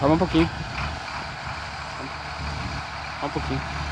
Calma um pouquinho. Só um pouquinho.